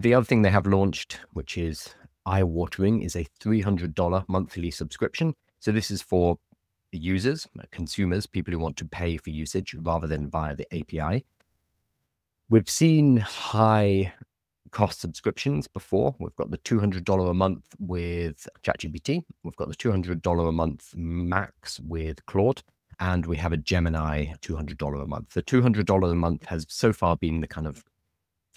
The other thing they have launched, which is eye-watering, is a $300 monthly subscription. So this is for users, consumers, people who want to pay for usage rather than via the API. We've seen high cost subscriptions before. We've got the $200 a month with ChatGPT. We've got the $200 a month max with Claude. And we have a Gemini $200 a month. The $200 a month has so far been the kind of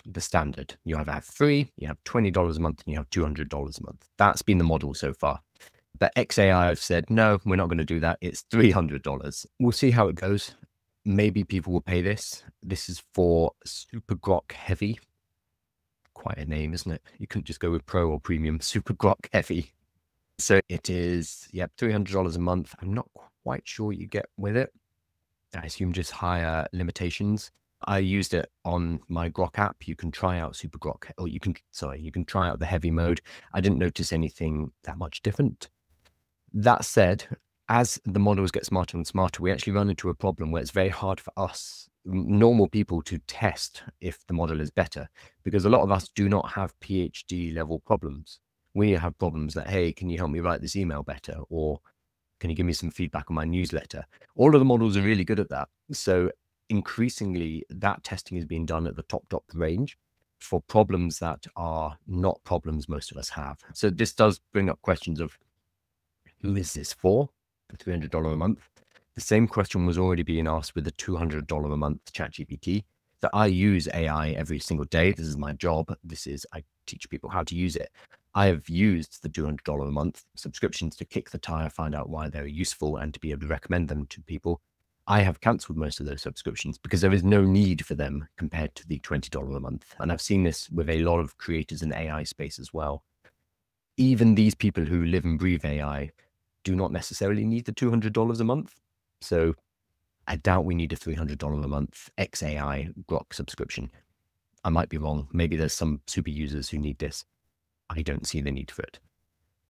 the standard. You either have three, you have $20 a month, and you have $200 a month. That's been the model so far. But XAI have said, no, we're not going to do that. It's $300. We'll see how it goes. Maybe people will pay this. This is for Super Grok Heavy quite a name, isn't it? You couldn't just go with Pro or Premium, Super Grok Heavy. So it is, yep, $300 a month. I'm not quite sure you get with it. I assume just higher limitations. I used it on my Grok app. You can try out Super Grok, or you can, sorry, you can try out the heavy mode. I didn't notice anything that much different. That said, as the models get smarter and smarter, we actually run into a problem where it's very hard for us normal people to test if the model is better because a lot of us do not have PhD level problems. We have problems that, hey, can you help me write this email better? Or can you give me some feedback on my newsletter? All of the models are really good at that. So increasingly, that testing is being done at the top, top range for problems that are not problems most of us have. So this does bring up questions of who is this for? $300 a month the same question was already being asked with the $200 a month ChatGPT. That I use AI every single day. This is my job. This is, I teach people how to use it. I have used the $200 a month subscriptions to kick the tire, find out why they're useful, and to be able to recommend them to people. I have cancelled most of those subscriptions because there is no need for them compared to the $20 a month. And I've seen this with a lot of creators in AI space as well. Even these people who live and breathe AI do not necessarily need the $200 a month. So I doubt we need a $300 a month XAI Grok subscription. I might be wrong. Maybe there's some super users who need this. I don't see the need for it.